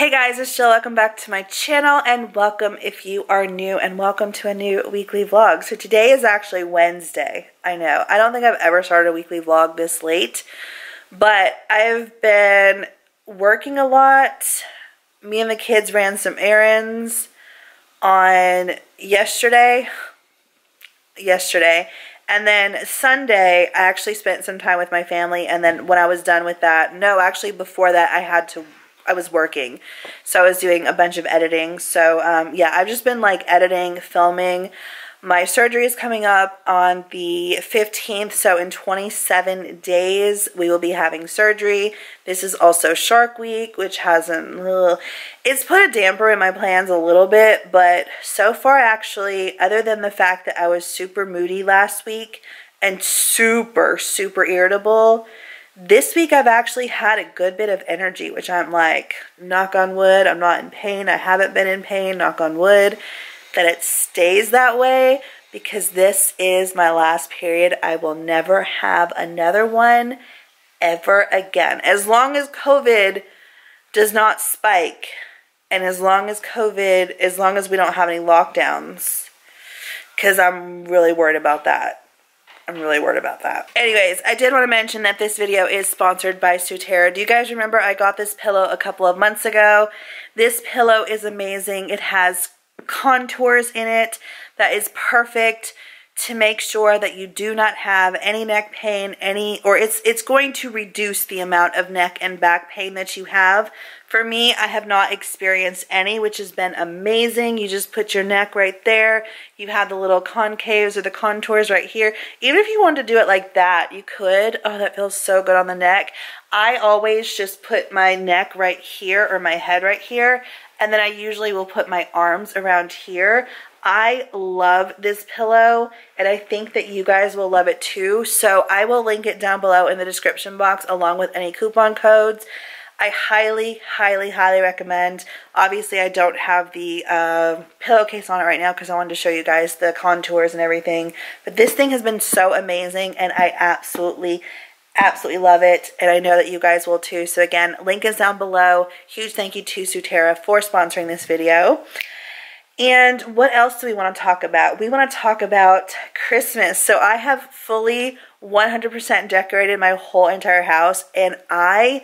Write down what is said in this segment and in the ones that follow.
Hey guys, it's Jill. Welcome back to my channel and welcome if you are new and welcome to a new weekly vlog. So today is actually Wednesday. I know. I don't think I've ever started a weekly vlog this late, but I've been working a lot. Me and the kids ran some errands on yesterday. Yesterday. And then Sunday, I actually spent some time with my family. And then when I was done with that, no, actually before that, I had to I was working. So I was doing a bunch of editing. So um, yeah, I've just been like editing, filming. My surgery is coming up on the 15th, so in 27 days we will be having surgery. This is also Shark Week, which hasn't, ugh, it's put a damper in my plans a little bit, but so far actually, other than the fact that I was super moody last week and super, super irritable, this week I've actually had a good bit of energy, which I'm like, knock on wood, I'm not in pain. I haven't been in pain, knock on wood, that it stays that way because this is my last period. I will never have another one ever again. As long as COVID does not spike and as long as COVID, as long as we don't have any lockdowns, because I'm really worried about that. I'm really worried about that. Anyways, I did want to mention that this video is sponsored by Sutera. Do you guys remember I got this pillow a couple of months ago? This pillow is amazing. It has contours in it that is perfect to make sure that you do not have any neck pain, any, or it's, it's going to reduce the amount of neck and back pain that you have. For me, I have not experienced any, which has been amazing. You just put your neck right there. You have the little concaves or the contours right here. Even if you wanted to do it like that, you could. Oh, that feels so good on the neck. I always just put my neck right here or my head right here. And then I usually will put my arms around here. I love this pillow and I think that you guys will love it too. So I will link it down below in the description box along with any coupon codes. I highly, highly, highly recommend. Obviously, I don't have the uh, pillowcase on it right now because I wanted to show you guys the contours and everything. But this thing has been so amazing and I absolutely, absolutely love it. And I know that you guys will too. So again, link is down below. Huge thank you to Sutera for sponsoring this video. And what else do we want to talk about? We want to talk about Christmas. So I have fully 100% decorated my whole entire house and I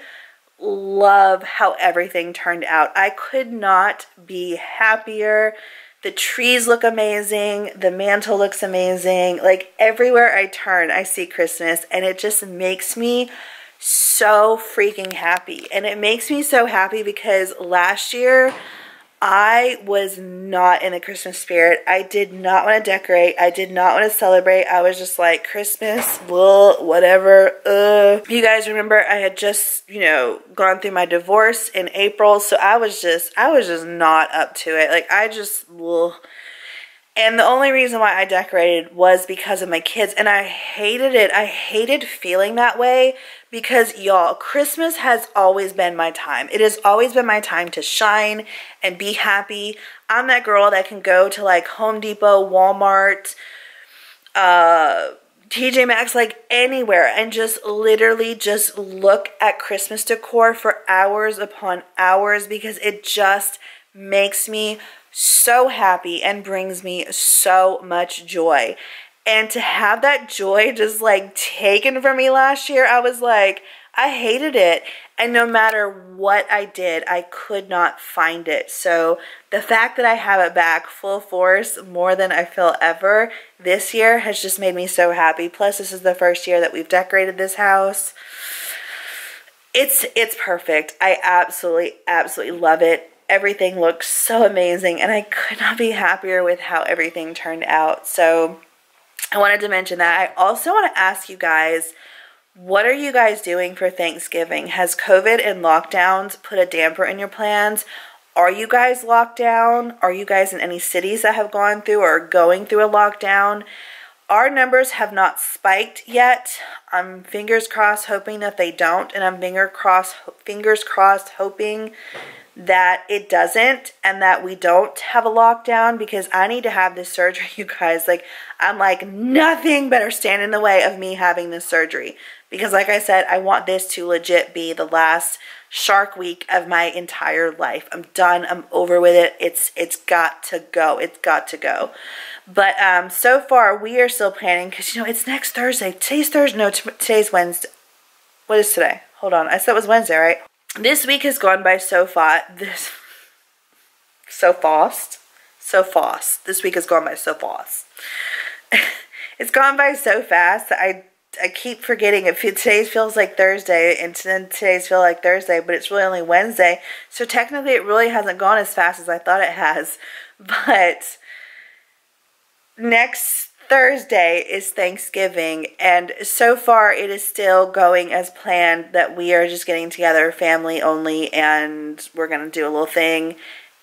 love how everything turned out. I could not be happier. The trees look amazing. The mantle looks amazing. Like everywhere I turn, I see Christmas and it just makes me so freaking happy. And it makes me so happy because last year I was not in the Christmas spirit. I did not want to decorate. I did not want to celebrate. I was just like, Christmas, well, whatever. Uh. You guys remember I had just, you know, gone through my divorce in April. So I was just, I was just not up to it. Like, I just, well, and the only reason why I decorated was because of my kids. And I hated it. I hated feeling that way because, y'all, Christmas has always been my time. It has always been my time to shine and be happy. I'm that girl that can go to like Home Depot, Walmart, uh, TJ Maxx, like anywhere, and just literally just look at Christmas decor for hours upon hours because it just makes me so happy and brings me so much joy. And to have that joy just like taken from me last year, I was like, I hated it. And no matter what I did, I could not find it. So the fact that I have it back full force more than I feel ever this year has just made me so happy. Plus, this is the first year that we've decorated this house. It's it's perfect. I absolutely absolutely love it everything looks so amazing and I could not be happier with how everything turned out. So I wanted to mention that. I also want to ask you guys, what are you guys doing for Thanksgiving? Has COVID and lockdowns put a damper in your plans? Are you guys locked down? Are you guys in any cities that have gone through or going through a lockdown? Our numbers have not spiked yet. I'm fingers crossed hoping that they don't and I'm finger crossed fingers crossed hoping that it doesn't and that we don't have a lockdown because I need to have this surgery, you guys. Like, I'm like, nothing better stand in the way of me having this surgery. because like I said, I want this to legit be the last Shark Week of my entire life. I'm done. I'm over with it. It's it's got to go. It's got to go. But um, so far, we are still planning because you know it's next Thursday. Today's Thursday. No, today's Wednesday. What is today? Hold on. I said it was Wednesday, right? This week has gone by so fast. This so fast, so fast. This week has gone by so fast. it's gone by so fast. I I keep forgetting it. Today's feels like Thursday, and then today's feel like Thursday, but it's really only Wednesday. So technically, it really hasn't gone as fast as I thought it has. But next Thursday is Thanksgiving, and so far it is still going as planned that we are just getting together, family only, and we're going to do a little thing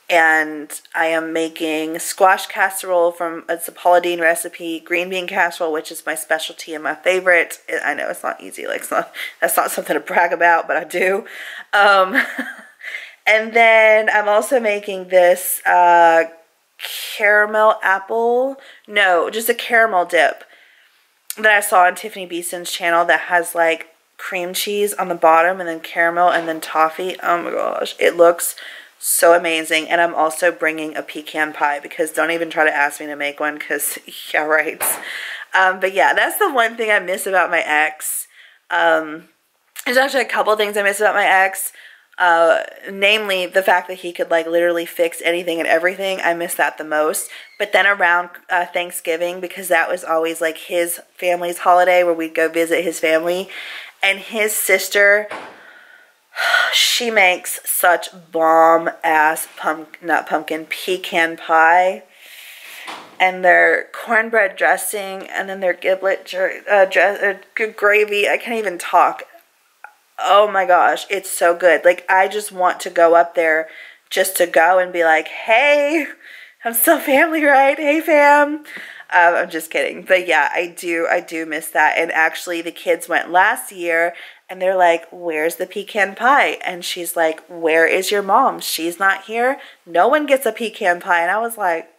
and I am making squash casserole from it's a Paula Deen recipe, green bean casserole, which is my specialty and my favorite. I know it's not easy, like it's not that's not something to brag about, but I do. Um, and then I'm also making this uh, caramel apple, no, just a caramel dip that I saw on Tiffani Beston's channel that has like cream cheese on the bottom and then caramel and then toffee. Oh my gosh, it looks so amazing. And I'm also bringing a pecan pie because don't even try to ask me to make one because, yeah, right. Um, but yeah, that's the one thing I miss about my ex. Um, there's actually a couple things I miss about my ex. Uh, namely the fact that he could like literally fix anything and everything. I miss that the most. But then around uh, Thanksgiving, because that was always like his family's holiday where we'd go visit his family, and his sister she makes such bomb ass pumpkin, not pumpkin, pecan pie. And their cornbread dressing, and then their giblet uh, dress, uh, gravy. I can't even talk. Oh my gosh, it's so good. Like, I just want to go up there just to go and be like, hey, I'm still family, right? Hey, fam. Um, I'm just kidding. But yeah, I do, I do miss that. And actually, the kids went last year and they're like, Where's the pecan pie? And she's like, Where is your mom? She's not here. No one gets a pecan pie. And I was like,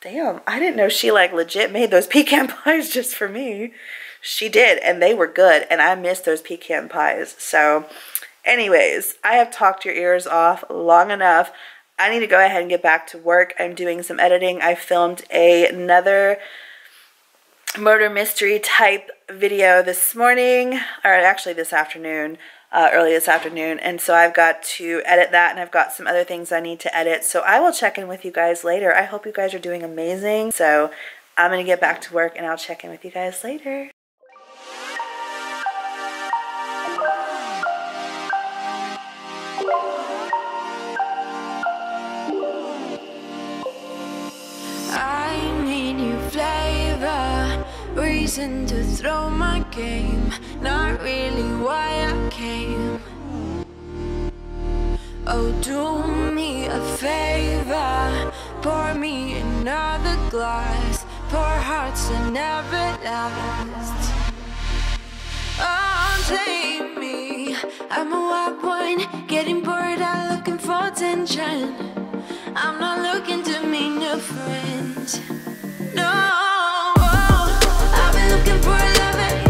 Damn, I didn't know she like legit made those pecan pies just for me. She did, and they were good. And I miss those pecan pies. So, anyways, I have talked your ears off long enough. I need to go ahead and get back to work. I'm doing some editing. I filmed a, another murder mystery type video this morning, or actually this afternoon, uh, early this afternoon. And so I've got to edit that and I've got some other things I need to edit. So I will check in with you guys later. I hope you guys are doing amazing. So I'm going to get back to work and I'll check in with you guys later. Reason to throw my game. Not really why I came. Oh, do me a favor. Pour me another glass. Pour hearts that never last. Oh, me. I'm a wild one Getting bored out looking for attention. I'm not looking to meet new friends. No looking for a lover.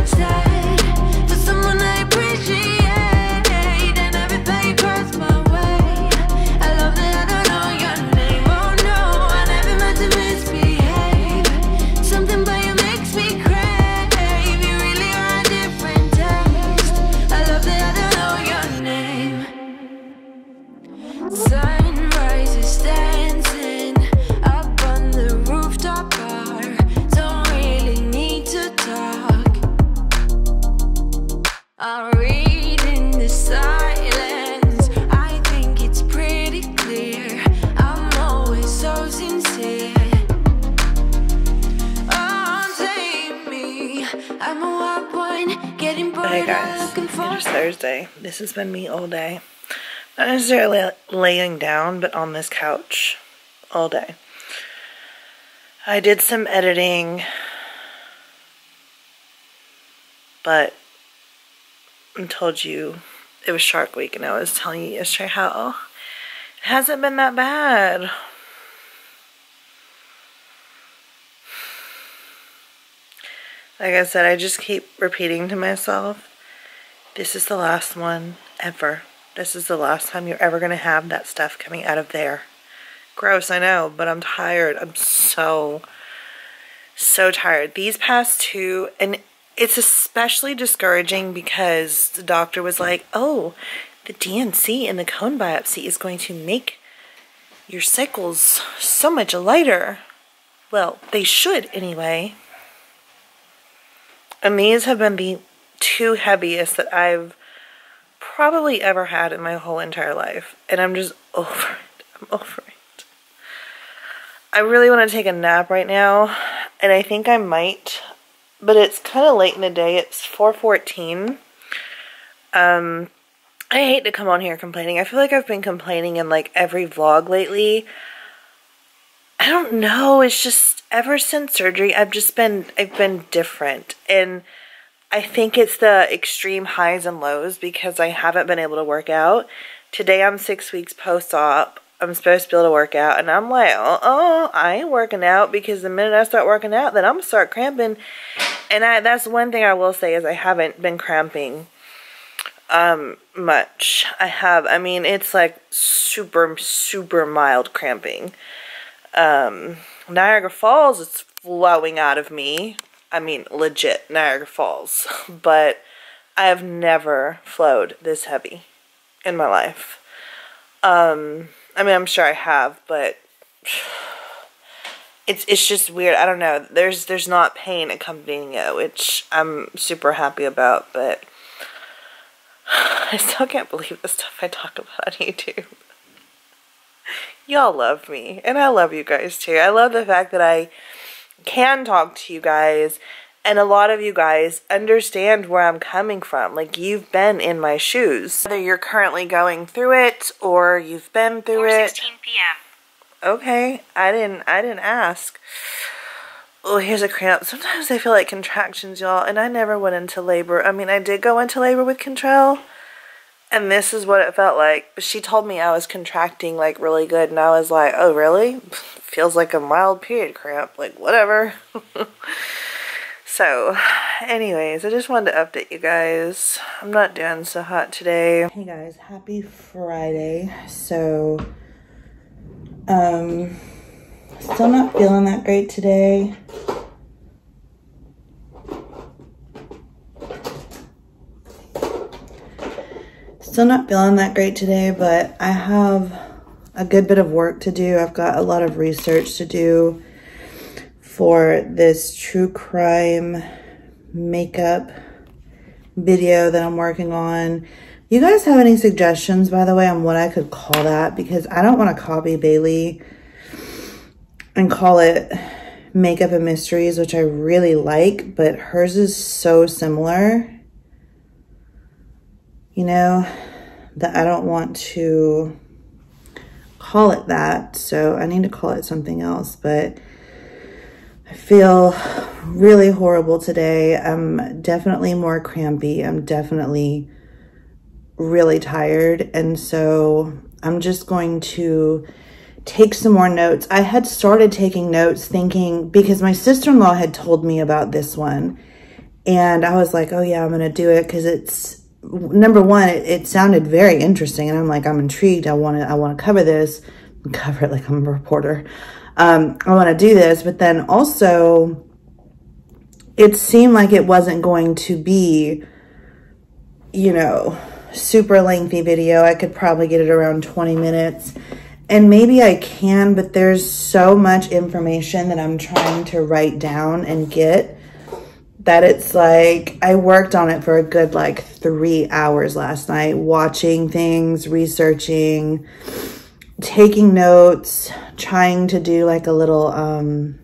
Thursday. This has been me all day. Not necessarily laying down, but on this couch all day. I did some editing, but I told you it was Shark Week, and I was telling you yesterday how it hasn't been that bad. Like I said, I just keep repeating to myself, this is the last one ever. This is the last time you're ever going to have that stuff coming out of there. Gross, I know, but I'm tired. I'm so, so tired. These past two, and it's especially discouraging because the doctor was like, oh, the D&C the cone biopsy is going to make your cycles so much lighter. Well, they should anyway. And these have been the two heaviest that I've probably ever had in my whole entire life. And I'm just over it. I'm over it. I really want to take a nap right now. And I think I might. But it's kind of late in the day. It's 4.14. Um, I hate to come on here complaining. I feel like I've been complaining in like every vlog lately. I don't know. It's just ever since surgery, I've just been, I've been different. And I think it's the extreme highs and lows because I haven't been able to work out. Today I'm six weeks post-op. I'm supposed to be able to work out. And I'm like, oh, oh, I ain't working out because the minute I start working out, then I'm to start cramping. And I, that's one thing I will say is I haven't been cramping um much. I have. I mean, it's like super, super mild cramping. Um, Niagara Falls, it's flowing out of me. I mean, legit Niagara Falls. But I have never flowed this heavy in my life. Um, I mean, I'm sure I have, but it's it's just weird. I don't know. There's there's not pain accompanying it, which I'm super happy about, but I still can't believe the stuff I talk about on YouTube. Y'all love me, and I love you guys too. I love the fact that I can talk to you guys, and a lot of you guys understand where I'm coming from. Like, you've been in my shoes. Whether you're currently going through it, or you've been through it. p.m. Okay, I didn't, I didn't ask. Oh, here's a cramp. Sometimes I feel like contractions, y'all, and I never went into labor. I mean, I did go into labor with Kentrell, and this is what it felt like. She told me I was contracting, like, really good, and I was like, oh, really? Feels like a mild period cramp. Like, whatever. so, anyways, I just wanted to update you guys. I'm not doing so hot today. Hey, guys. Happy Friday. So, um... Still not feeling that great today. Still not feeling that great today, but I have a good bit of work to do. I've got a lot of research to do for this true crime makeup video that I'm working on. You guys have any suggestions, by the way, on what I could call that? Because I don't want to copy Bailey and call it Makeup and Mysteries, which I really like, but hers is so similar, you know, that I don't want to call it that. So I need to call it something else, but I feel really horrible today. I'm definitely more crampy. I'm definitely really tired. And so I'm just going to take some more notes. I had started taking notes thinking because my sister-in-law had told me about this one and I was like, oh yeah, I'm going to do it because it's number one, it, it, sounded very interesting and I'm like, I'm intrigued. I want to, I want to cover this, cover it like I'm a reporter. Um, I want to do this, but then also it seemed like it wasn't going to be, you know, super lengthy video. I could probably get it around 20 minutes and maybe I can, but there's so much information that I'm trying to write down and get that it's like I worked on it for a good like three hours last night, watching things, researching, taking notes, trying to do like a little, um,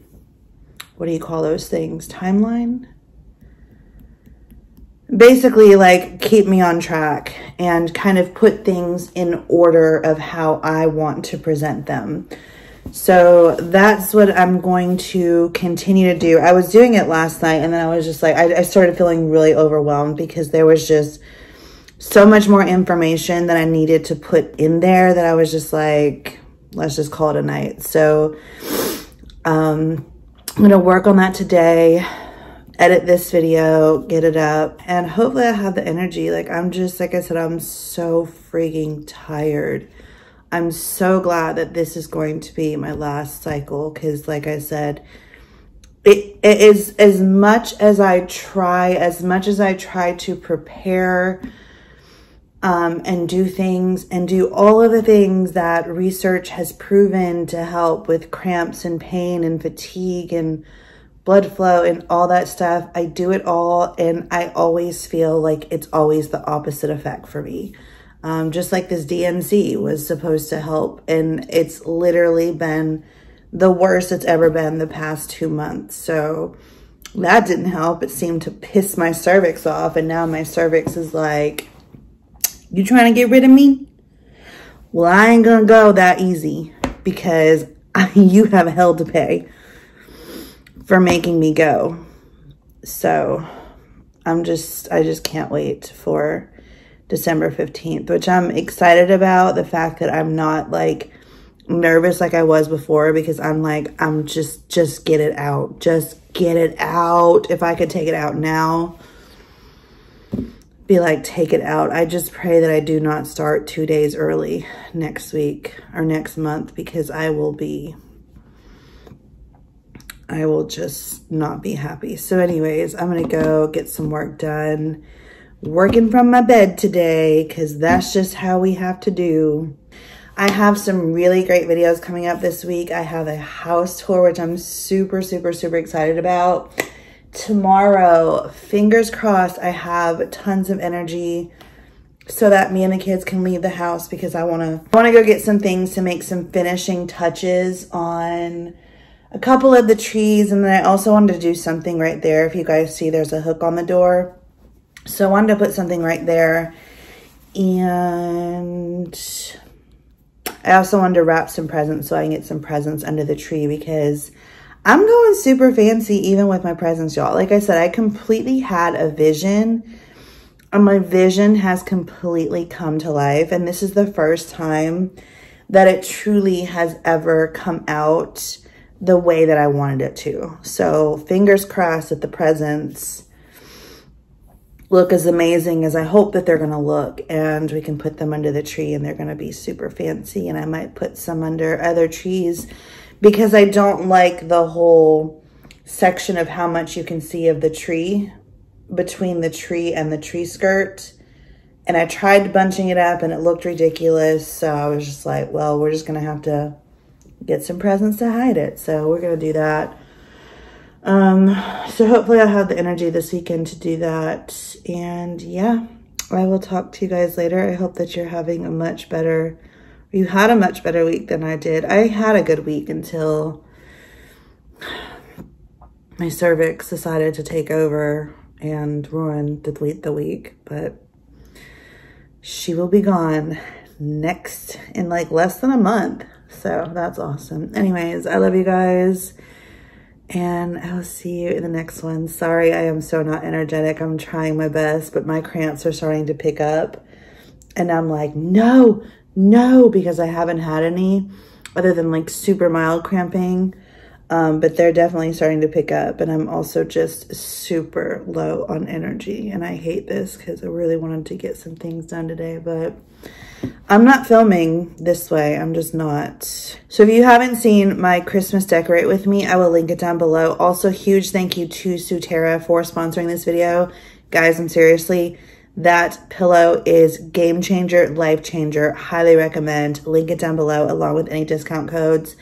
what do you call those things? Timeline? basically like keep me on track and kind of put things in order of how I want to present them. So that's what I'm going to continue to do. I was doing it last night and then I was just like, I, I started feeling really overwhelmed because there was just so much more information that I needed to put in there that I was just like, let's just call it a night. So um, I'm going to work on that today edit this video, get it up, and hopefully I have the energy. Like I'm just, like I said, I'm so freaking tired. I'm so glad that this is going to be my last cycle because like I said, it, it is as much as I try, as much as I try to prepare um, and do things and do all of the things that research has proven to help with cramps and pain and fatigue and blood flow and all that stuff. I do it all and I always feel like it's always the opposite effect for me. Um, just like this D&C was supposed to help and it's literally been the worst it's ever been the past two months. So that didn't help. It seemed to piss my cervix off and now my cervix is like, you trying to get rid of me? Well, I ain't gonna go that easy because you have hell to pay for making me go. So I'm just, I just can't wait for December 15th, which I'm excited about. The fact that I'm not like nervous like I was before because I'm like, I'm just, just get it out. Just get it out. If I could take it out now, be like, take it out. I just pray that I do not start two days early next week or next month because I will be I will just not be happy. So anyways, I'm going to go get some work done. Working from my bed today because that's just how we have to do. I have some really great videos coming up this week. I have a house tour, which I'm super, super, super excited about. Tomorrow, fingers crossed, I have tons of energy so that me and the kids can leave the house because I want to I want to go get some things to make some finishing touches on a couple of the trees. And then I also wanted to do something right there. If you guys see, there's a hook on the door. So I wanted to put something right there. And I also wanted to wrap some presents so I can get some presents under the tree because I'm going super fancy even with my presents, y'all. Like I said, I completely had a vision and my vision has completely come to life. And this is the first time that it truly has ever come out the way that I wanted it to. So fingers crossed that the presents look as amazing as I hope that they're going to look and we can put them under the tree and they're going to be super fancy and I might put some under other trees because I don't like the whole section of how much you can see of the tree between the tree and the tree skirt and I tried bunching it up and it looked ridiculous so I was just like well we're just going to have to get some presents to hide it. So we're going to do that. Um, so hopefully I'll have the energy this weekend to do that. And yeah, I will talk to you guys later. I hope that you're having a much better, you had a much better week than I did. I had a good week until my cervix decided to take over and ruin the, the week, but she will be gone next in like less than a month. So that's awesome. Anyways, I love you guys. And I will see you in the next one. Sorry, I am so not energetic. I'm trying my best, but my cramps are starting to pick up. And I'm like, no, no, because I haven't had any other than like super mild cramping. Um, but they're definitely starting to pick up. And I'm also just super low on energy. And I hate this because I really wanted to get some things done today. But I'm not filming this way. I'm just not. So if you haven't seen my Christmas decorate with me, I will link it down below. Also, huge thank you to Sutera for sponsoring this video. Guys, I'm seriously, that pillow is game changer, life changer. Highly recommend. Link it down below along with any discount codes.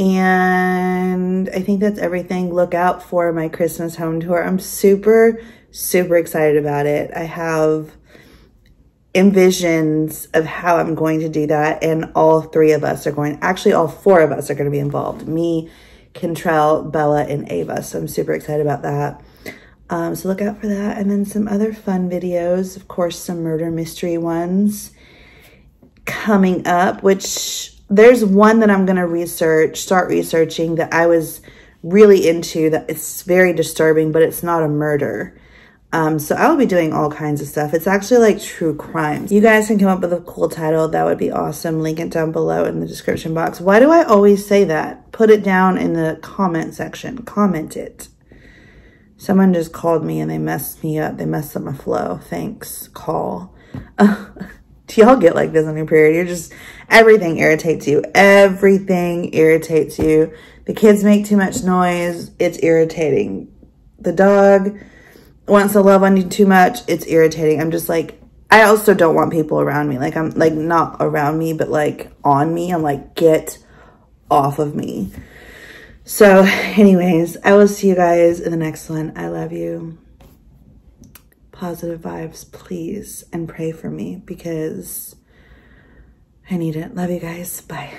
And I think that's everything. Look out for my Christmas home tour. I'm super, super excited about it. I have envisions of how I'm going to do that. And all three of us are going, actually all four of us are going to be involved. Me, Kentrell, Bella, and Ava. So I'm super excited about that. Um, so look out for that. And then some other fun videos. Of course, some murder mystery ones coming up, which there's one that I'm going to research, start researching that I was really into that it's very disturbing, but it's not a murder. Um, so I will be doing all kinds of stuff. It's actually like true crime. You guys can come up with a cool title. That would be awesome. Link it down below in the description box. Why do I always say that? Put it down in the comment section. Comment it. Someone just called me and they messed me up. They messed up my flow. Thanks. Call. Do y'all get like this on your period? You're just, everything irritates you. Everything irritates you. The kids make too much noise. It's irritating. The dog wants to love on you too much. It's irritating. I'm just like, I also don't want people around me. Like, I'm like not around me, but like on me. I'm like, get off of me. So anyways, I will see you guys in the next one. I love you. Positive vibes, please. And pray for me because I need it. Love you guys. Bye.